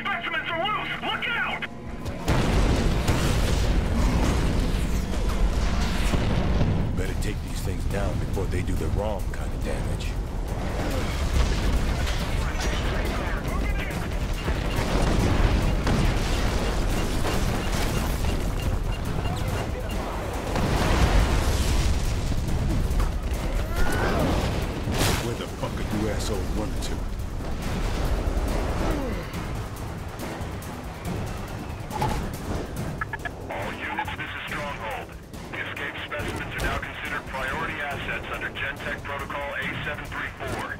Specimens are loose! Look out! Better take these things down before they do the wrong kind of damage. Where the fuck are you assholes running to? 734.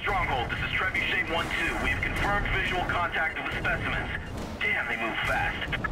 Stronghold, this We've confirmed visual contact with specimens. Damn, they move fast.